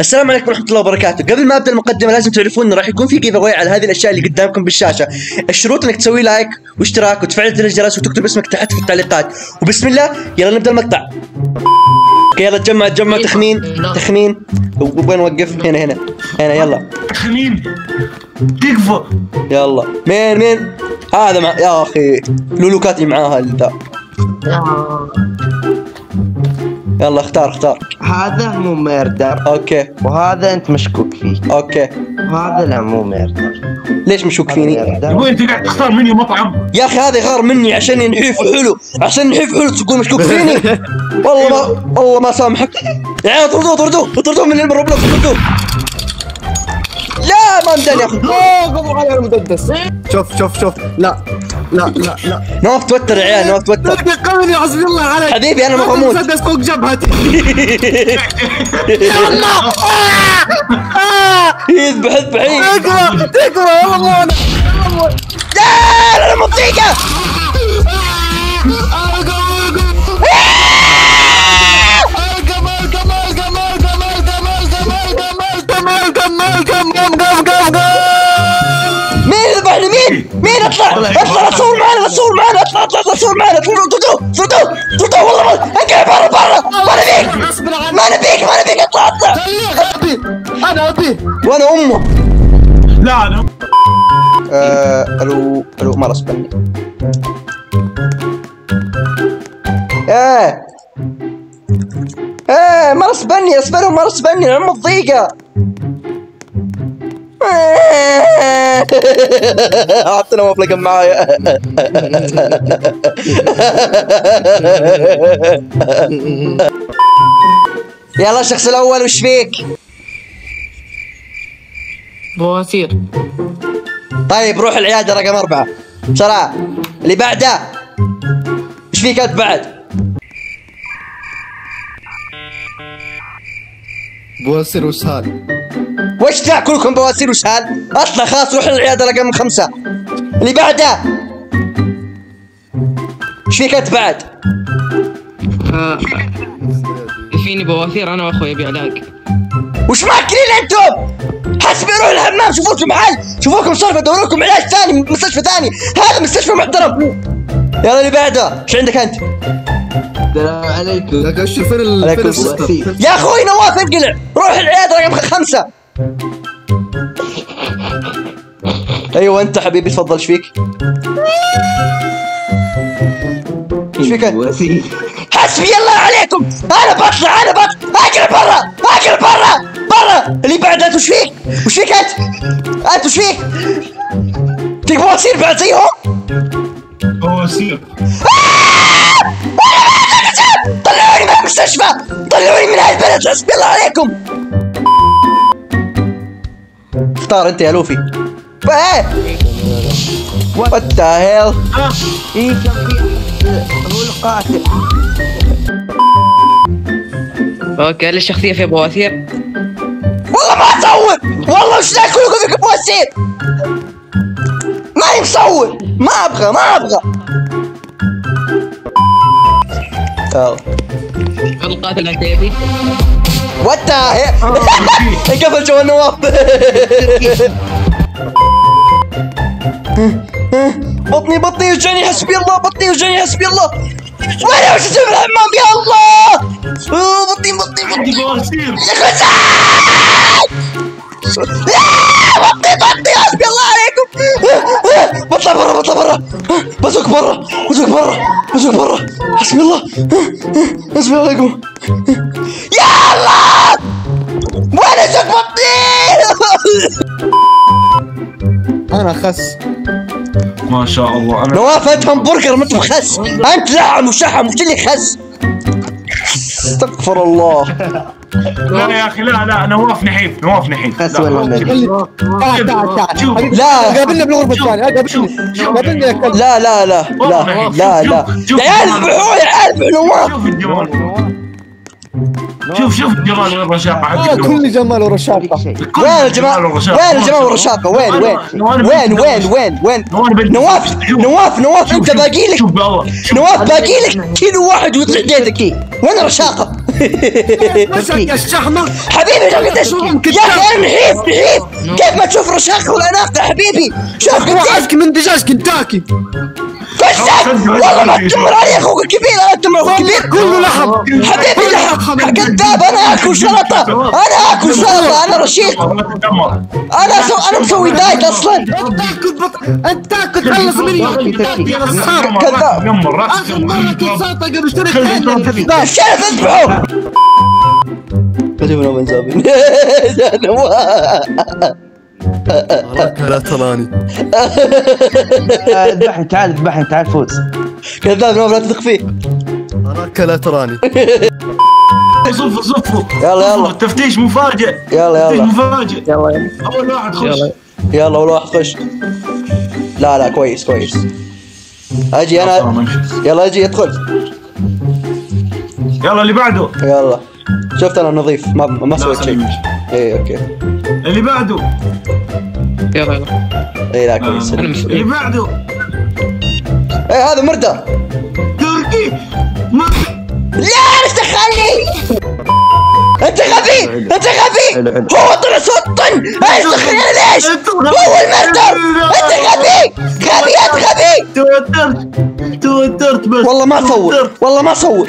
السلام عليكم ورحمة الله وبركاته، قبل ما أبدأ المقدمة لازم تعرفون انه راح يكون في giveaway على هذه الأشياء اللي قدامكم بالشاشة، الشروط إنك تسوي like واشتراك وتفعل زر الجرس وتكتب اسمك تحت في التعليقات، وبسم الله يلا نبدأ المقطع. okay يلا تجمع تجمع تخمين. تخمين. وين نوقف؟ هنا هنا. هنا يلا. تخمين. تكفى يلا. مين مين؟ هذا مع... يا أخي لولوكاتي معاها ذا يلا اختار اختار. هذا مو murder. okay. وهذا أنت مشكوك فيه. okay. وهذا لا مو murder. ليش هذا فيني؟ يبغى أنت قاعد تختار مني مطعم. يا أخي هذا غار مني عشان نحيف حلو عشان نحيف حلو تقول مشكوك فيني. والله ما والله ما سامحك. يا عيال اطردوه اطردوه اطردوه من الروبلوكس اطردوه. لا ما مداني يا أخي قبل على المسدس. شوف شوف شوف. لا. لا لا لا. نواف توتر يا عيال نواف توتر قبل حسبي الله عليك. حبيبي أنا ما بموت المسدس فوق جبهتي. يذبح يذبح إيه. تقرأ تقرأ والله أنا لا لا اطردوه والله ما انقلع برا برا ما نبيك ما نبيك ما نبيك اطلع اطلع. ابي أنا أبي. وأنا أمه. لا أنا آه، ألو ألو ما رسبني إيه إيه ما رسبني اصبروا ما رسبني الضيقة اعطينا مفلقة معايا. يلا الشخص الأول وش فيك؟ بواسير. طيب روح العيادة رقم أربعة. بسرعة اللي بعده. إيش فيك أنت بعد؟ بواسير وسهال. وش ذا كلكم بواسير وسهال؟ اطلع خلاص روح العيادة رقم خمسة. اللي بعده. إيش فيك أنت بعد؟ آه، فيني بواسير أنا وأخوي أبي علاج وش ماكلين أنتم؟ حسبي روح الحمام شوفوكم محل شوفوكم صرفة دوروا لكم علاج ثاني مستشفى ثاني. هذا مستشفى محترم. يلا اللي بعده. إيش عندك أنت؟ السلام عليكم. لك أشوف فين يا أخوي نواف انقلع روح العيادة رقم خمسة. أيوه أنت حبيبي تفضل إيش فيك؟ إيش فيك؟ وسيم حسبي الله عليكم أنا بطلع أنا بطلع أجري برا أجري برا برا اللي بعد أنت وش فيك؟ وش فيك أنت؟ أنت وش فيك؟ تبغى تصير بعد زيهم؟ بواسير طلعوني من المستشفى طلعوني من هالبلد حسبي الله عليكم اختار انت يا لوفي. إيه وات ذا هيل اي كان في هو القاتل أوكي هل الشخصية فيها بواسير؟ والله ما أصور. والله وش ذا كلكم فيكم بواسير. ماني مصور. ما أبغى ما أبغى. يلا القاتل انت يبي؟ وات ذا هيل انقفل جو النواف بطني بطني يوجعني حسبي الله بطني يوجعني حسبي الله. وأنا وش أسوي في الحمام؟ يا الله. بطني بطني بطني. عندي بواسير. يا خزان بطني بطني حسبي الله عليكم. بطلع برا بطلع برا. بزوق برا بزوق برا بزوق برا. حسبي الله. حسبي الله عليكم. يا الله وأنا ازوق بطني أنا خس. ما شاء الله. أنا نواف أنت همبرجر ما أنت مخس. أنت لحم وشحم وش اللي خس. استغفر الله لا يا أخي لا لا نواف نحيف نواف نحيف لا، شوف. مدري تعال تعال تعال لا. قابلنا بالغرفة. الثانية كلب لا لا لا لا لا لا شوف. يا عيال يا عيال نواف شوف الجمال شوف شوف الجمال والرشاقه حق آه، النواف. كل جمال ورشاقه وين والرشاقة. وين الجمال والرشاقة وين وين؟ وين وين وين وين؟ نواف نواف نواف انت باقي لك؟ شوف شوف. نواف باقي لك كيلو واحد ويطلع ديتك. وين الشحمة. حبيبي شوف قديش يا أخي أنا نحيف نحيف كيف ما تشوف رشاقة والأناقة حبيبي؟ شوف قديش من دجاج كنتاكي كشك والله ما تمر علي أخوك الكبير أنا تمر أخوك الكبير. كله لحم حبيبي لحم كذاب أنا آكل سلطة. أنا آكل سلطة. أنا رشيق أنا سو أنا مسوي دايت أصلا. أنت تأكل بط... أنت تأكل تخلص مني. يا نصاب كذاب. آخر مرة كنت سلطة قبل كذاب. الشرف اذبحه كتبنا من زابين لا تراني. اذبحني تعال اذبحني تعال فوز. كذاب نوم لا تثق فيه. أراك لا تراني. صفوا صفوا يلا، يلا. صفوا. تفتيش مفاجئ. يلا تفتيش يلا مفاجئ. يلا يلا. أول واحد خش. يلا. أول واحد خش. لا لا كويس كويس. أجي أنا. يلا أجي ادخل. يلا اللي بعده. يلا. شفت أنا نظيف ما ما سويت شيء. اي أوكي. اللي بعده. يلا يلا. اي لا كويس. أنا اللي بعده. اي هذا مردر تركي. ما لا إيش دخلني؟ أنت غبي أنت غبي. هو طلع صوت طن إيش دخلني أنا؟ ليش؟ هو المردر أنت غبي. غبي أنت غبي. توترت توترت بس. والله ما. اصور والله ما اصور